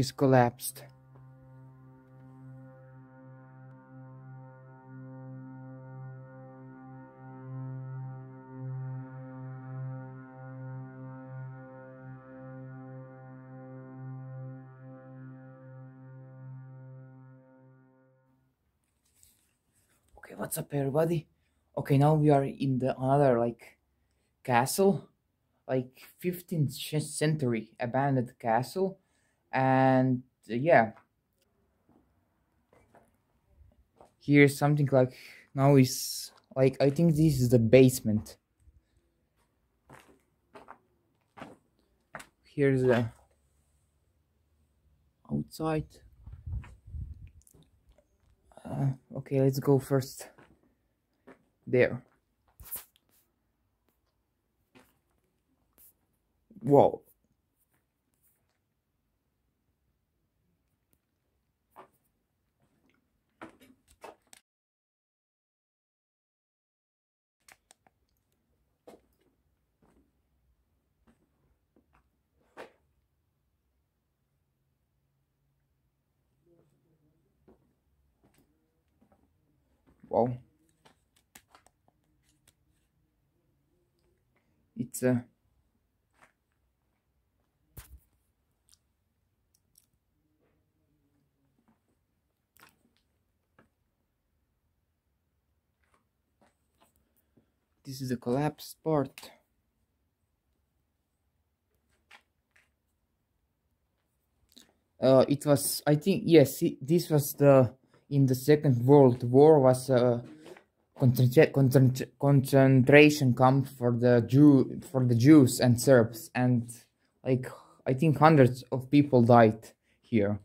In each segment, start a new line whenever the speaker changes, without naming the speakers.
is collapsed. Okay, what's up everybody? Okay, now we are in the another like castle, like 15th century abandoned castle, and uh, yeah, here's something like now is like I think this is the basement. Here's the outside. Uh, okay, let's go first there. Whoa. Wow. It's a This is the collapsed part. Uh, it was, I think, yes, it, this was the in the Second World War was a concentra- concentra- concentration camp for the Jew for the Jews and Serbs, and like I think hundreds of people died here.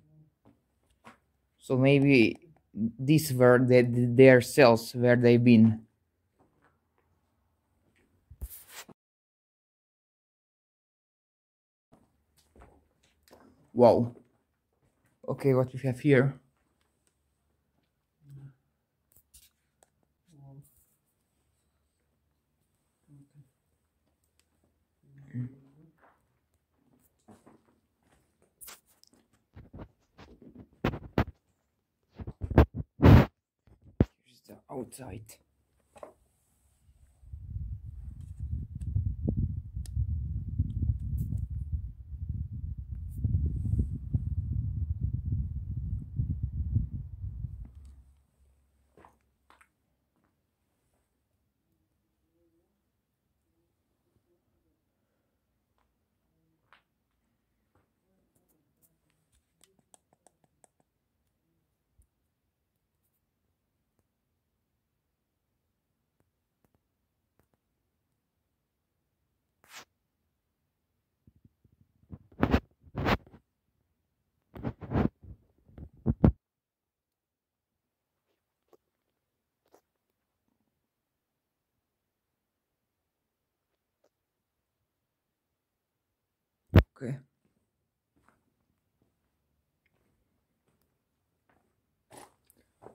So maybe these were the, their cells where they've been. Wow. Okay, what we have here. Here's the outside.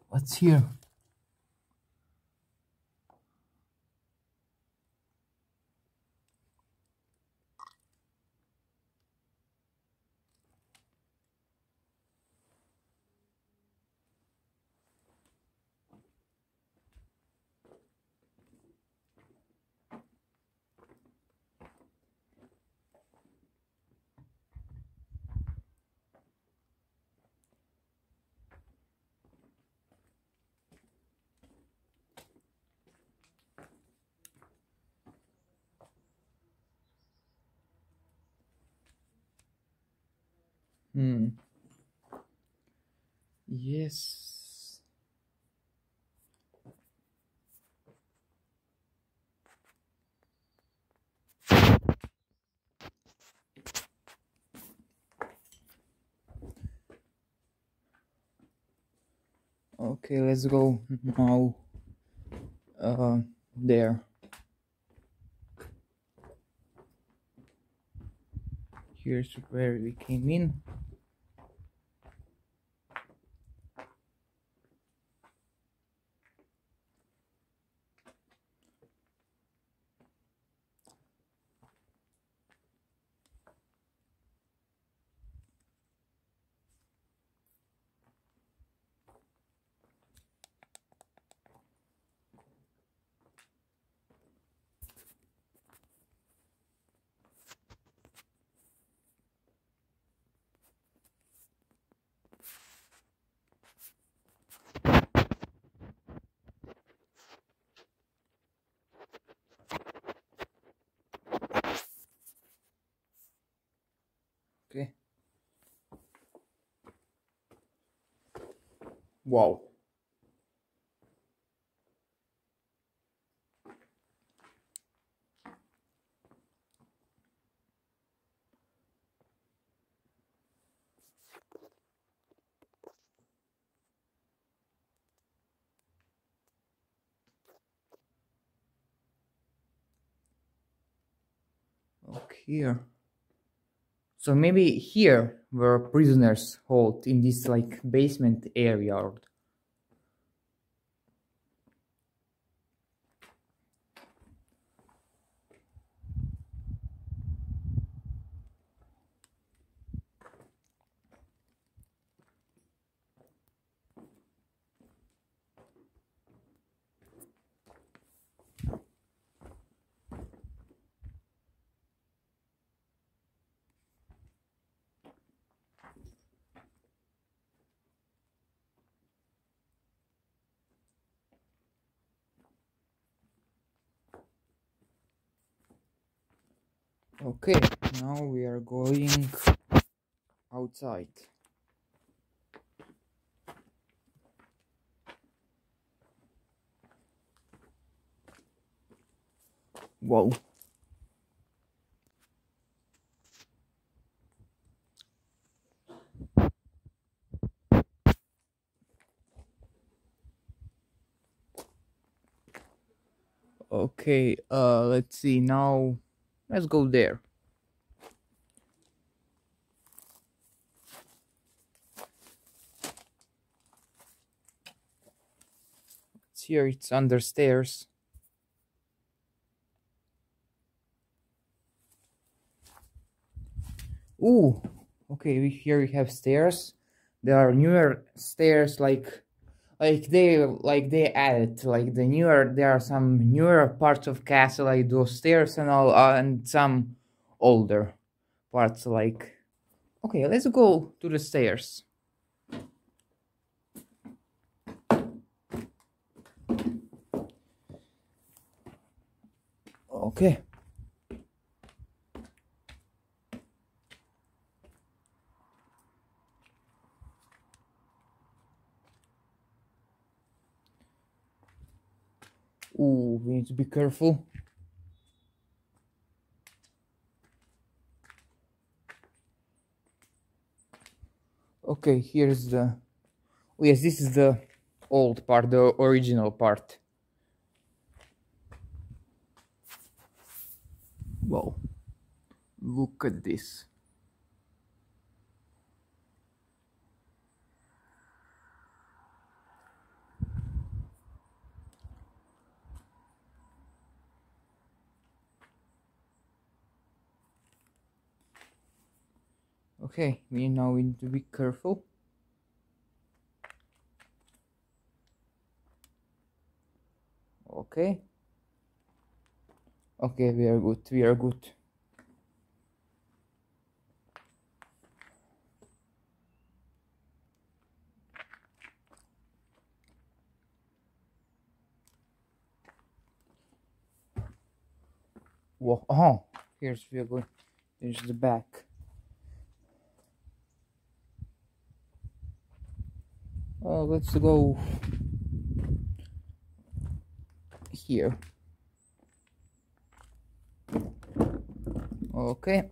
What's here? Hmm. Yes. Okay, let's go now. Uh, there. Here's where we came in. Okay. Wow. Here. So maybe here were prisoners hold in this like basement area. Okay, now we are going outside. Whoa. Okay, uh, let's see now. Let's go there. It's here, it's under stairs. Ooh, okay, we, here we have stairs. There are newer stairs like like they like they added like the newer there are some newer parts of castle like those stairs and all uh, and some older parts like okay let's go to the stairs. Okay Ooh, we need to be careful. Okay, here's the... Oh, yes, this is the old part, the original part. Wow. Look at this. Okay, we now need to be careful. Okay. Okay, we are good. We are good. Whoa, oh, uh-huh, here's we are going. There's the back. Let's go here. Okay.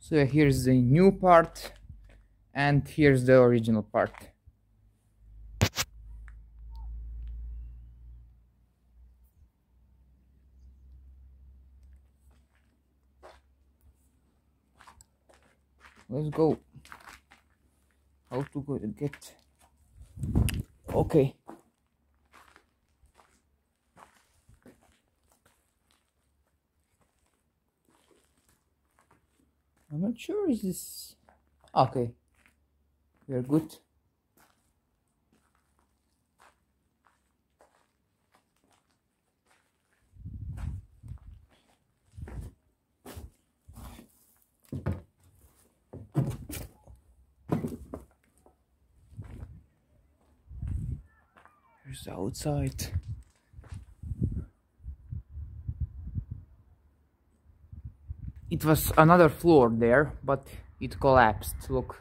So here's the new part and here's the original part. Let's go. How to go get. Okay. I'm not sure is this? Okay. We are good Here's the outside. It was another floor there, but it collapsed. Look,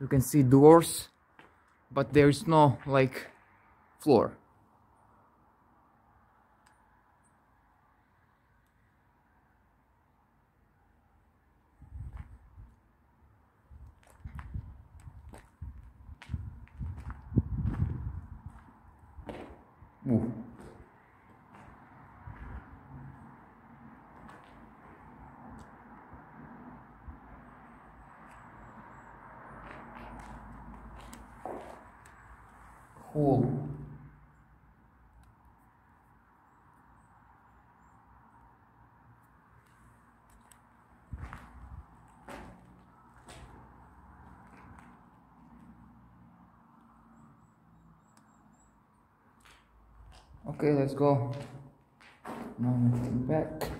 you can see doors, but there is no like floor. Ooh. Cool. Okay, let's go. Now I'm back.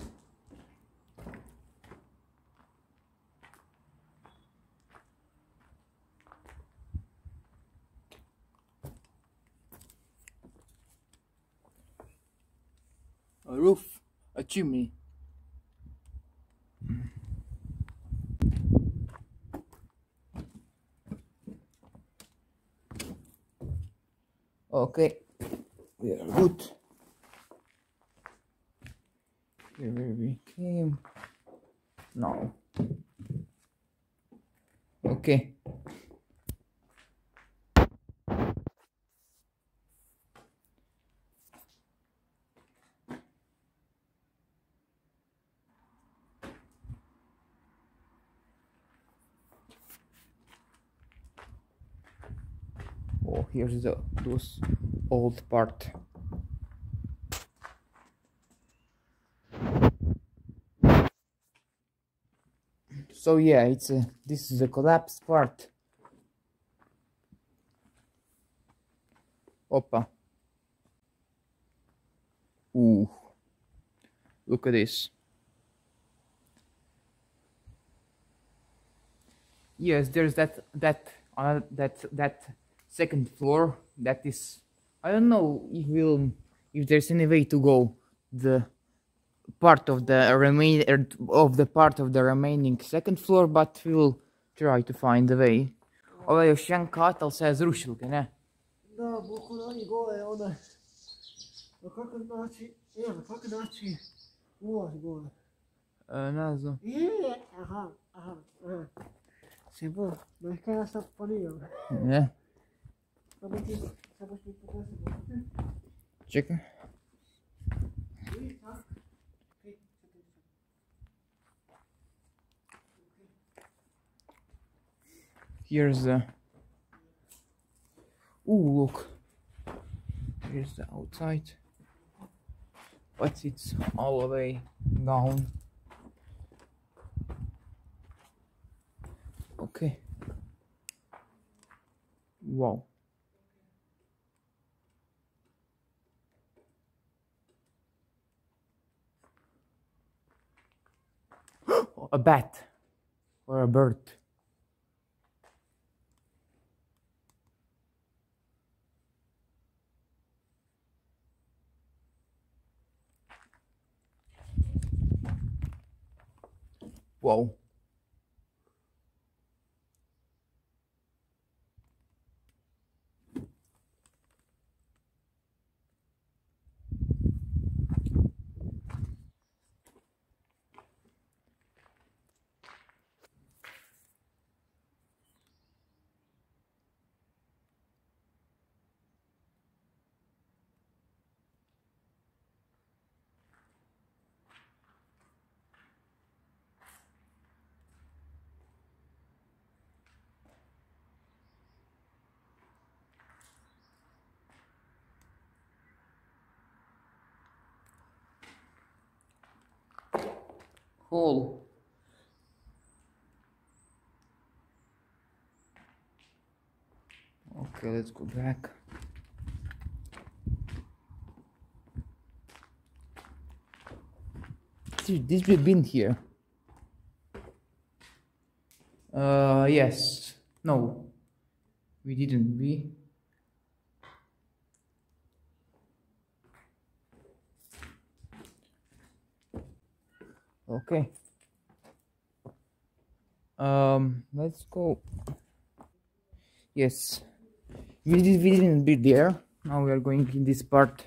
A roof, a chimney. Okay, we are good. Here where we came. No. Okay. Oh, here's the those old part. So yeah, it's a this is a collapsed part. Opa. Ooh. Look at this. Yes, there's that that uh, that that second floor that is I don't know if will if there's any way to go the part of the remain er, of the part of the remaining second floor, but we'll try to find a way. Ovo je još jedan katal sa zrušilke, ne?
Da, bukvalno oni gole, onda... Na kakav način, evo, na kakav način ulaz gole.
E, ne znam.
Je, aha, aha, aha. Se bo, da kaj ja sad ponijem.
Ne? Čekaj. Here's the. Ooh, look. Here's the outside. But it's all the way down. Okay. Wow. a bat or a bird. Whoa. Hole. Okay, let's go back. This we've been here. Uh, yes. No. We didn't be. Okay. Um, let's go. Yes, we did we didn't be there. Now we are going in this part.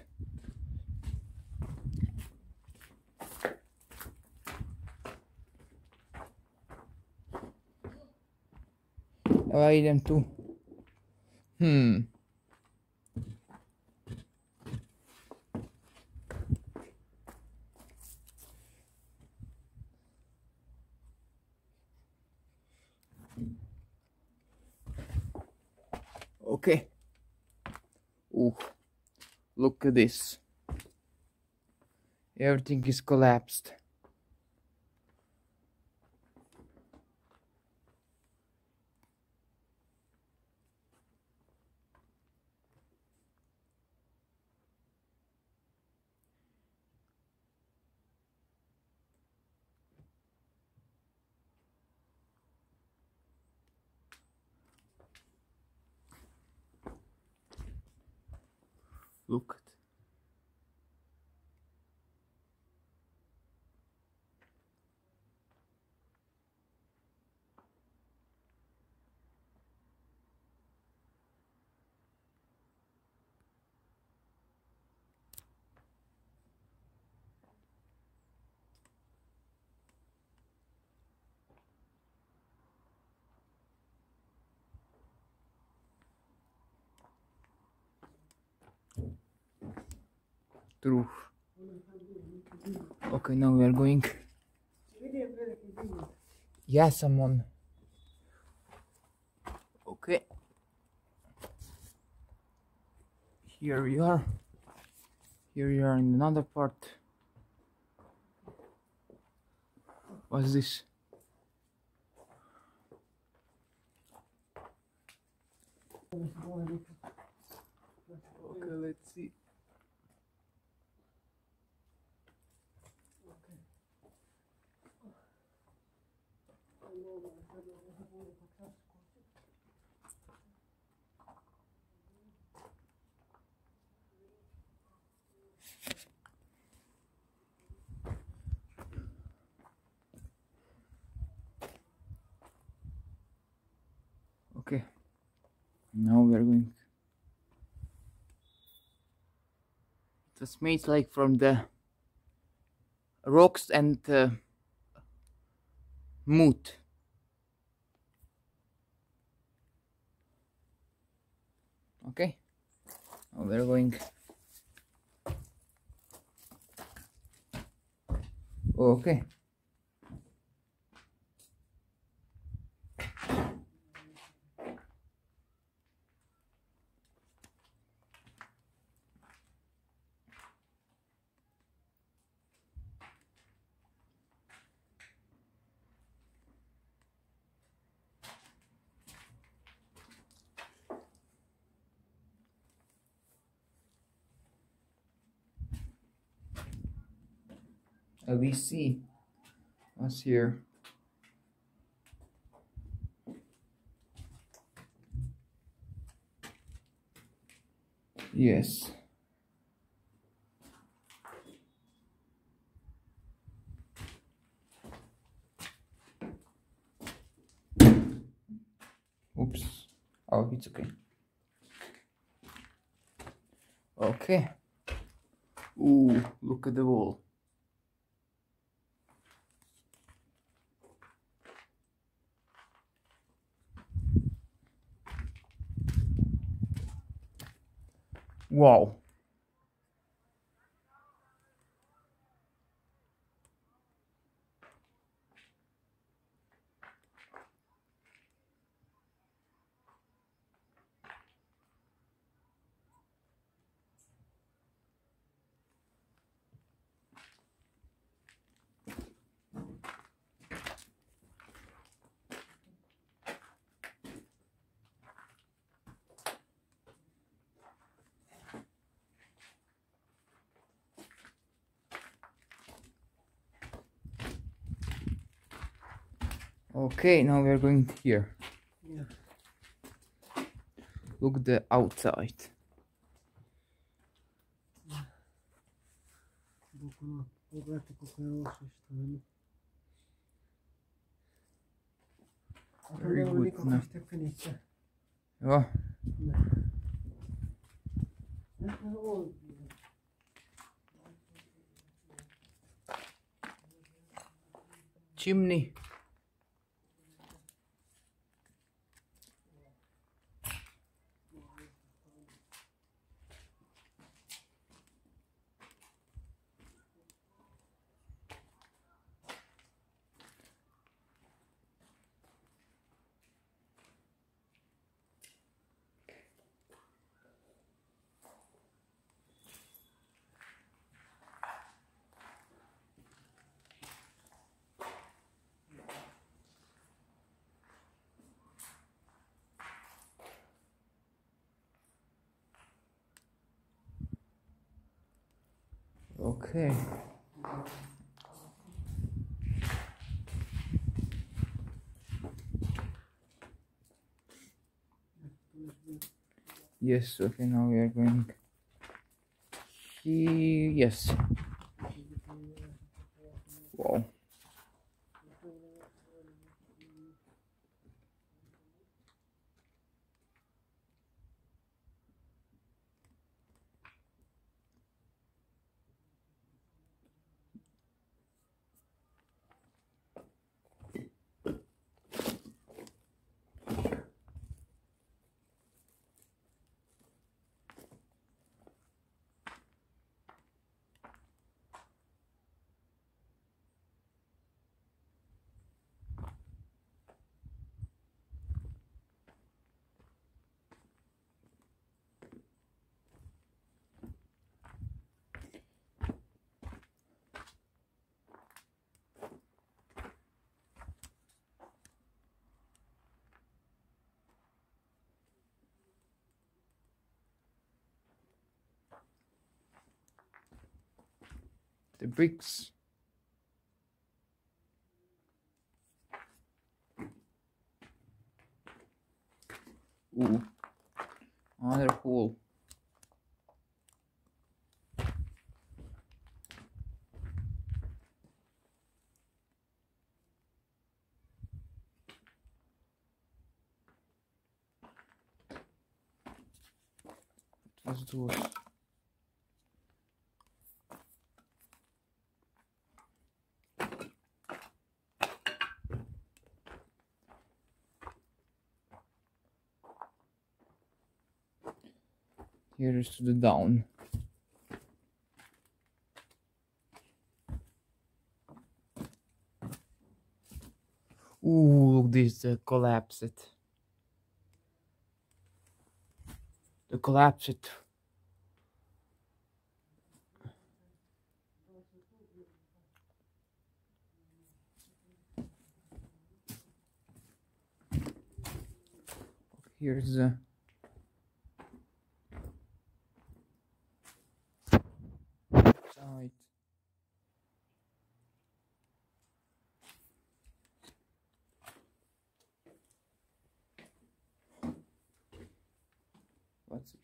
I them too. Hmm. Okay. Ooh, look at this. Everything is collapsed. Look. True. Okay, now we are going. Yeah, someone. Okay. Here we are. Here we are in another part. What's this? Okay, let's see. Okay. Now we are going. It was made like from the rocks and uh, moot. Okay. Now we're going. Okay. Uh, we see what's here. Yes. Oops. Oh, it's okay. Okay. Ooh, look at the wall. Wow. Okay, now we are going here.
Yeah.
Look the outside. Very good.
Yeah. Oh.
Chimney. Okay. Yes, okay, now we are going. Yes. Wow. The bricks. Ooh. Another hole. What was those? Here is to the down. Ooh, look this uh, collapsed. The collapsed. Here's the side.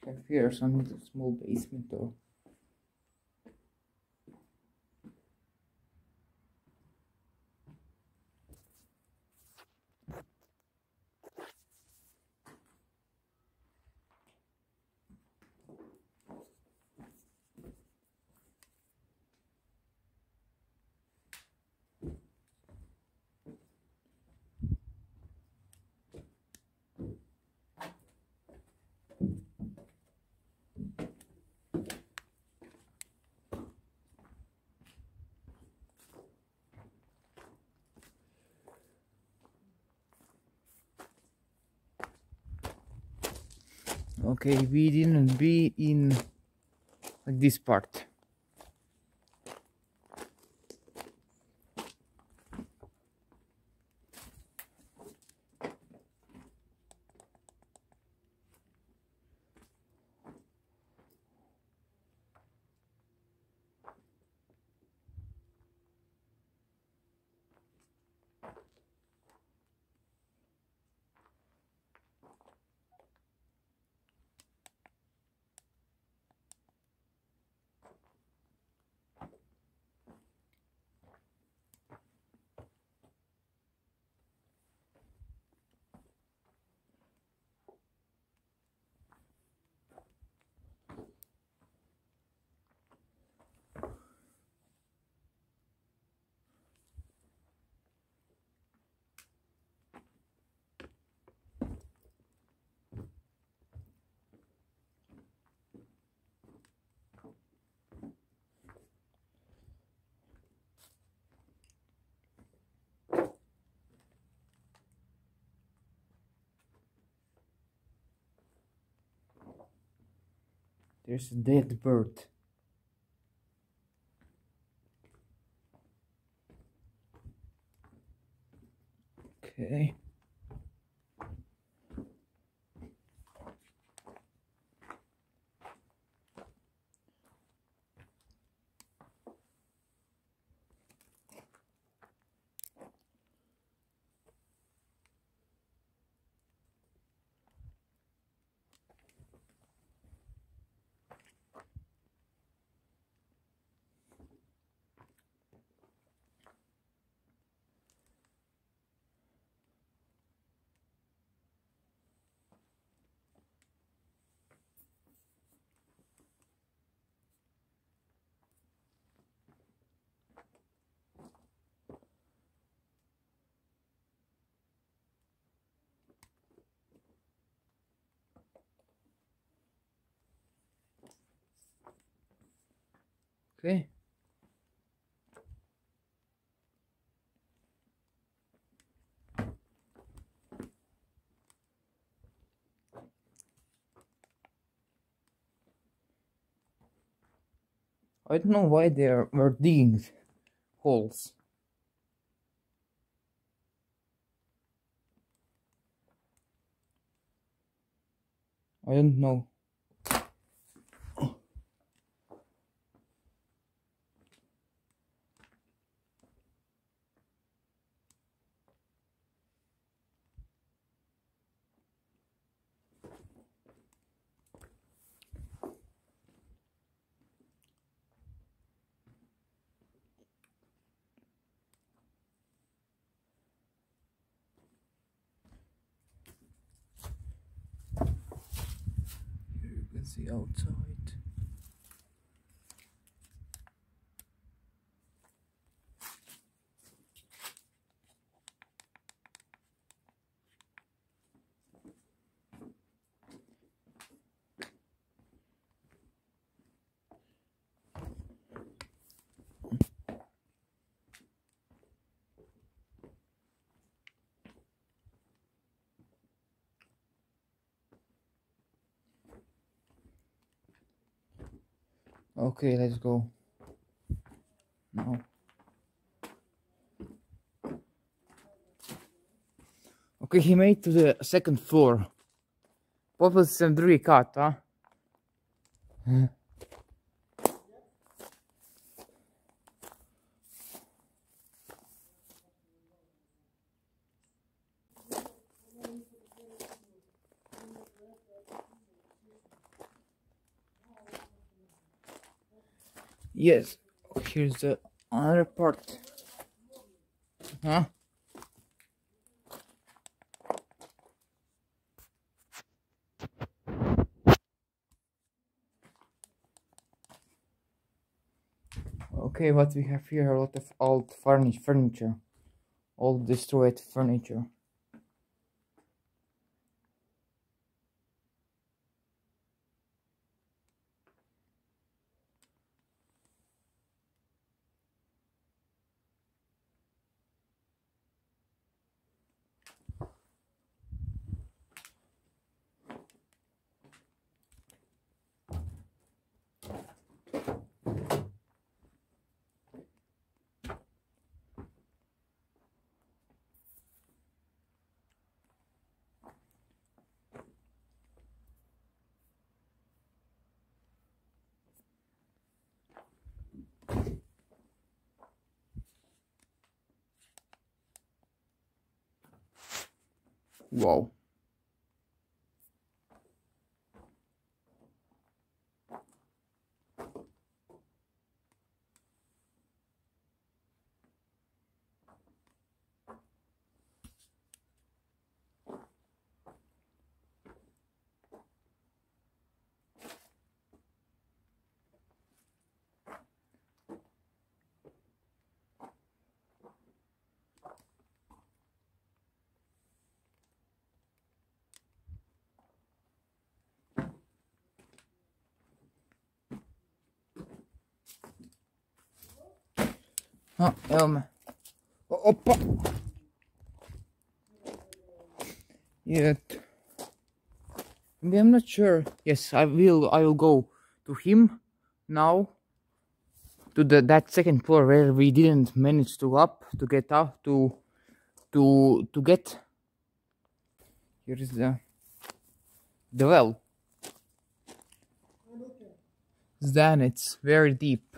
What's we have here? Some small basement or okay we didn't be in like this part There's a dead bird. Okay. I don't know why they are, were digging holes. I don't know. Here you can see outside. Okay, let's go. Now. Okay, he made to the second floor. Popels sem drugi kat, a? Yes. Here's the other part. Huh? Okay, what we have here a lot of old furniture. Old destroyed furniture. Wow. Ah, evo me. O- Opa! Yet. Maybe I'm not sure. Yes, I will. I will go to him now to the that second floor where we didn't manage to up to get up to to to get here is the the well then it's very deep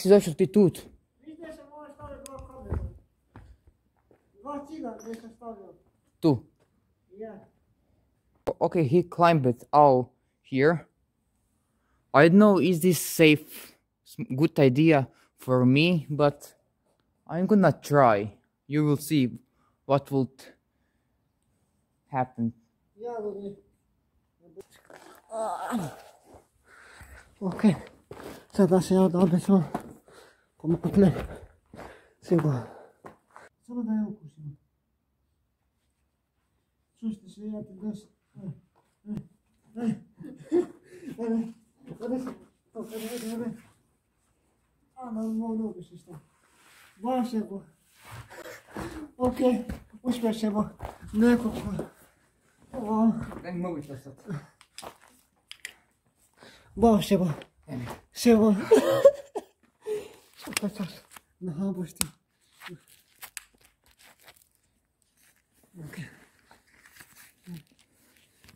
si došao ti tut?
Viš gdje sam ovaj stavio dva kamera? Dva ciga gdje sam stavio.
Tu.
Ja.
Okay, he climbed it all here. I don't know is this safe, good idea for me, but I'm gonna try. You will see what will happen.
Ja, dobro. Ok, sada se ja obećao pomokne sigurno. Samo da je ukusim. Čušte se ja ti daš. Daj, daj, daj, daj, se, to, daj, daj, daj, daj. A, na mogu nogu se šta. Baš je bo. Ok, uspješ je bo. Nekako. O,
Then move it
se bo. Se bo. Čekaj čas. Na habosti. Ok.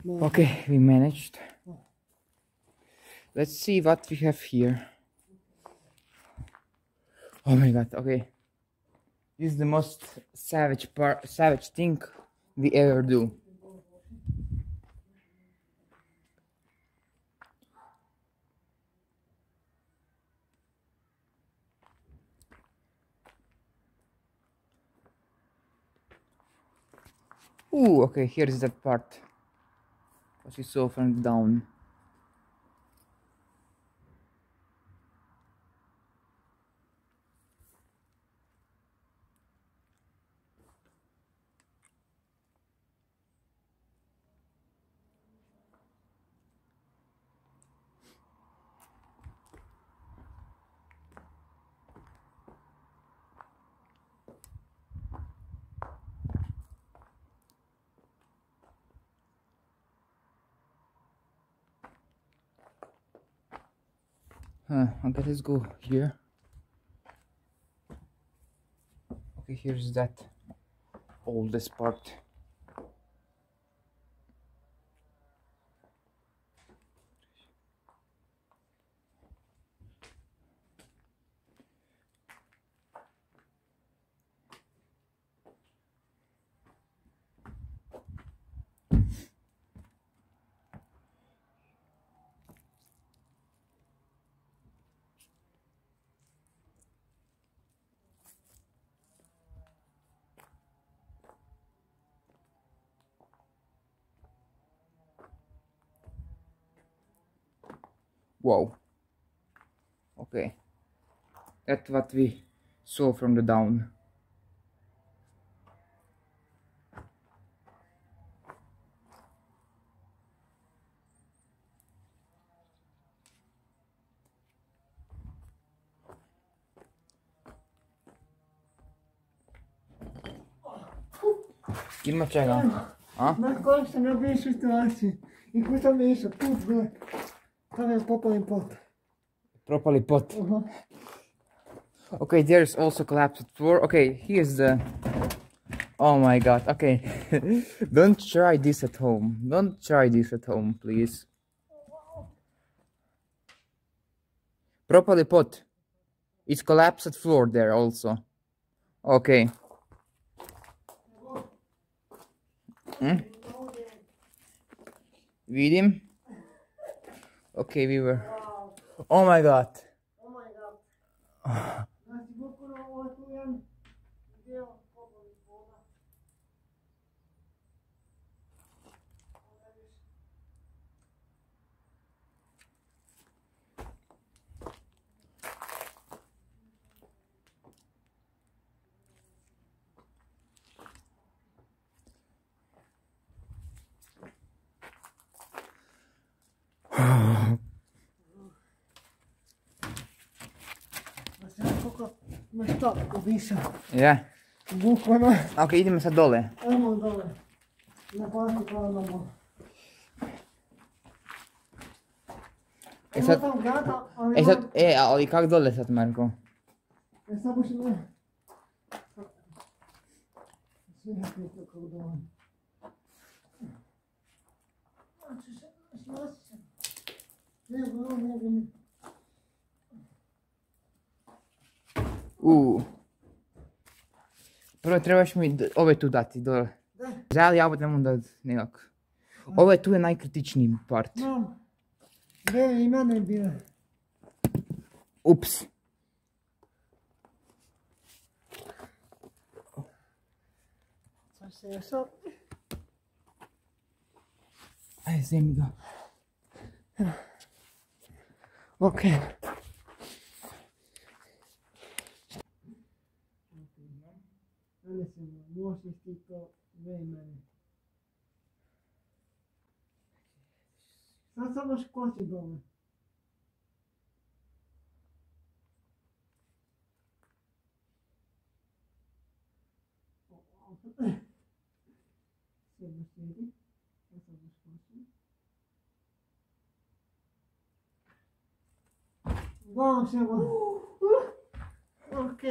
No,
Okay, we managed. Let's see what we have here. Oh my god, okay. This is the most savage part savage thing we ever do. Ooh, okay, here is that part. Because it's saw from down. Okay, let's go here. Okay, here's that oldest part. Wow. Okay. That's what we saw from the down. Kilma čega? A?
Na kojem sam ja bio u situaciji. I kuj sam je bio. Tamo je pot.
Propali pot.
Aha.
Okay, there's also collapsed floor. Okay, here's the. Oh my god. Okay, don't try this at home. Don't try this at home, please. Properly put. It's collapsed floor there also. Okay. Hmm? Vidim? Okay, we were. Oh my god.
Oh my god. šta dišem.
Je.
Bukvano.
Ok, idemo sad dole.
Ajmo dole. Na plastu planamo.
E sad, e sad, e, ali kak dole sad, Marko?
E sad boš ne... Ne, ne, ne, ne.
U. Prvo trebaš mi d- ove tu dati dole.
Da.
Žali, ja budem da nekako. Ovo je tu je najkritičniji part.
Mam. Gdje i mame bila.
Ups.
Ajde,
e, zemi ga.
Okej. tipo, vem, mano. Só só nos cortes, dona. Se eu gostei dele, só. Bom, chegou. Uh, uh,
ok.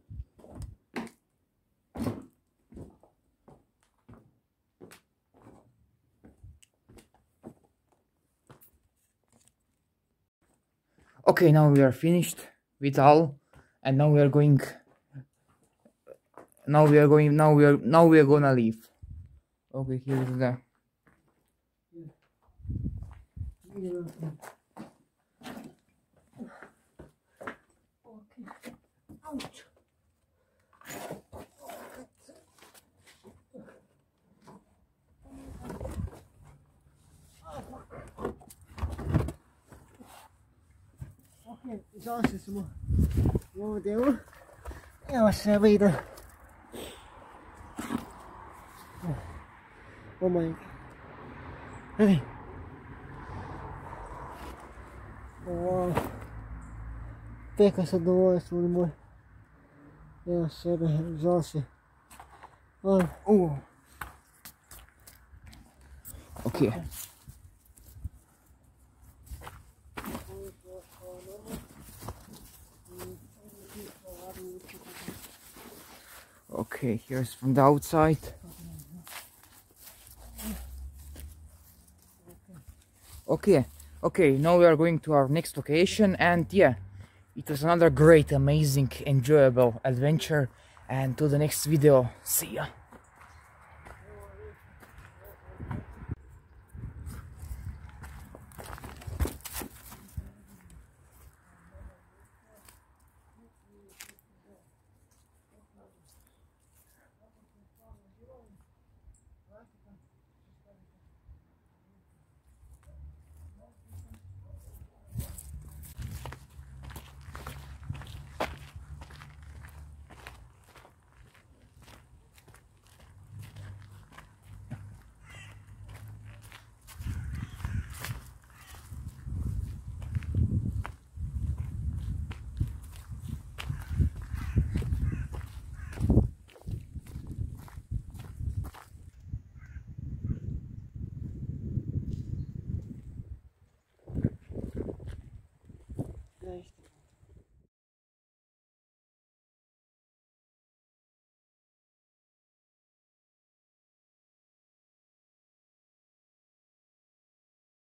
Okay, now we are finished with all, and now we are going. Now we are going. Now we are. Now we are gonna leave. Okay, here is the.
Ok. Ouch. Ok, završili smo u ovom dijelu. Evo se vidi. Oh my god. Vidi. Wow. Teka sa zadovoljstvo ili moj. Evo sebe, završi. Oh,
Oh. Okay. Okay, here's from the outside. Okay, okay, now we are going to our next location, and yeah, it was another great, amazing, enjoyable adventure. And to the next video, see ya.